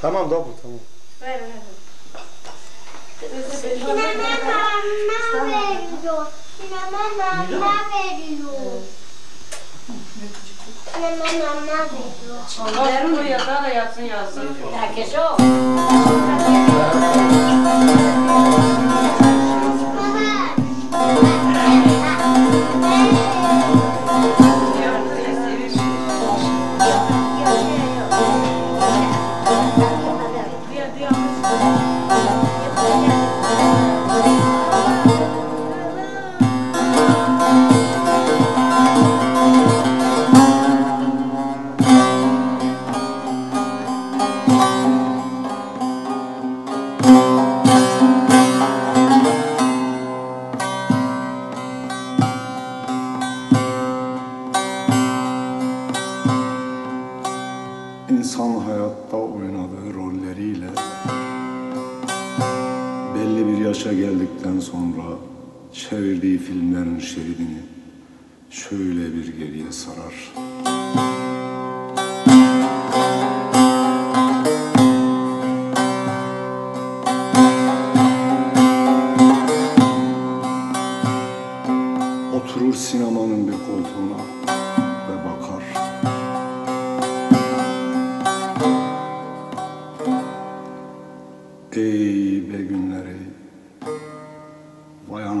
Tamam da bu tamam. Ver ver. Sinema mama veriyor. Sinema mama veriyor. Sinema mama veriyor. Onların buraya da yatsın yazsın. Herkes o. geldikten sonra çevirdiği filmlerin şeridini şöyle bir geriye sarar.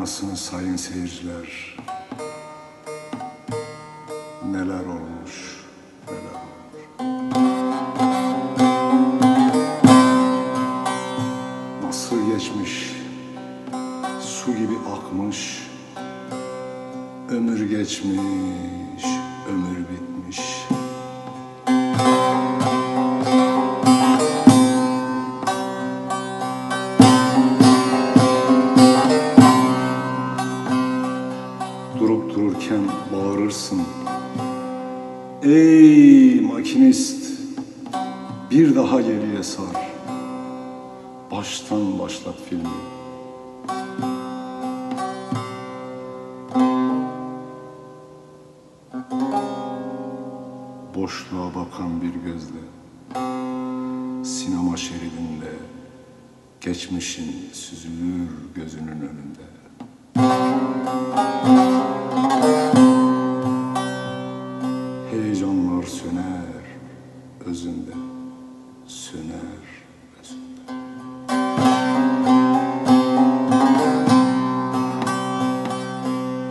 Anasını sayın seyirciler. Neler olmuş neler olmuş. Nasıl geçmiş? Su gibi akmış. Ömür geçmiş Ömür bitmiş bağırırsın. Ey makinist, bir daha geriye sar. Baştan başlat filmi. Boşluğa bakan bir gözle, sinema şeridinde, geçmişin süzülür gözünün önünde. Özünde, söner.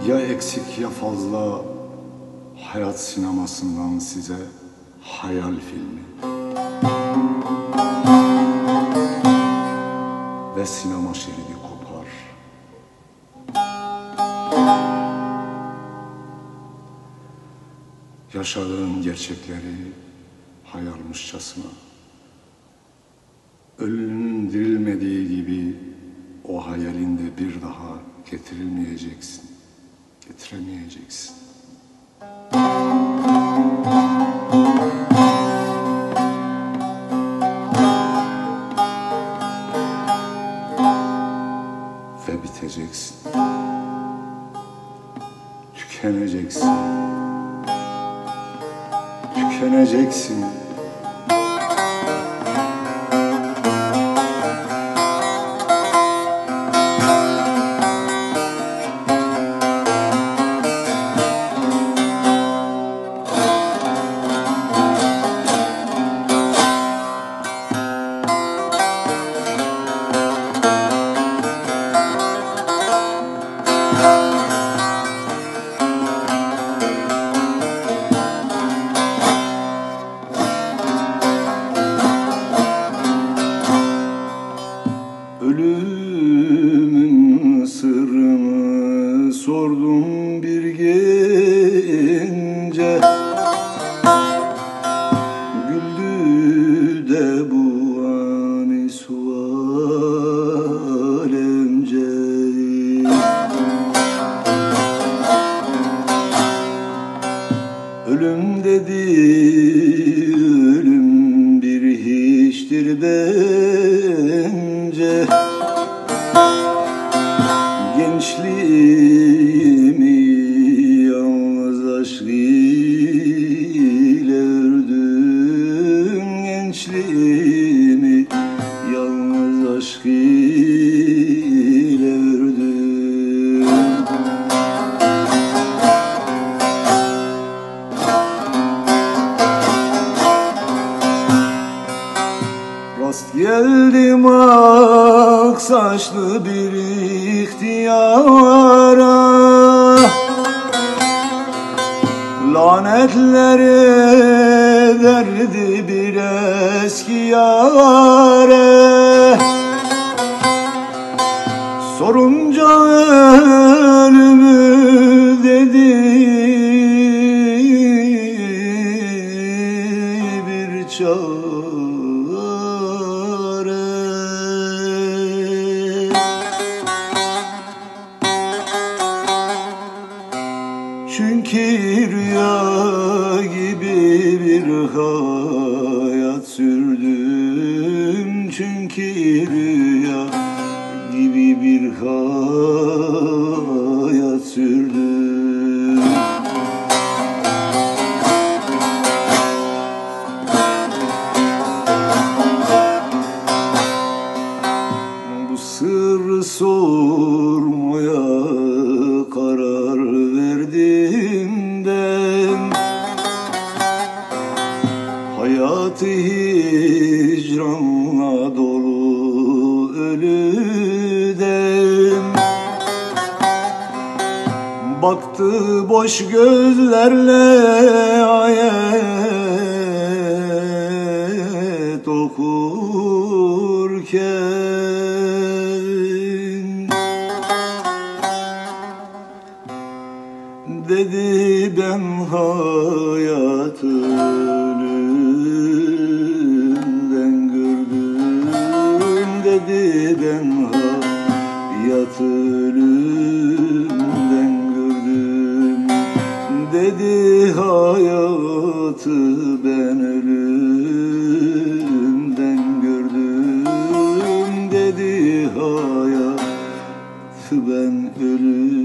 Ya eksik ya fazla hayat sinemasından size hayal filmi. Ve sinema şeridi kopar. Yaşadığın gerçekleri hayalmışçasına Ölünün dirilmediği gibi o hayalinde bir daha getirilmeyeceksin. Getiremeyeceksin. Ve biteceksin. Tükeneceksin. Tükeneceksin. Ölüm dedi saçlı bir ihtiyara. Lanetler ederdi bir eski yare. Sorunca Çünkü rüya gibi bir hayat sürdüm. Çünkü rüya gibi bir hayat sürdüm. Bu sırrı sormaya Baktı boş gözlerle ayet okurken. Dedi ben hayatı ölümden gördüm. Dedi ben hayatı ölümden hayatı ben ölümden gördüm Dedi hayatı ben ölümden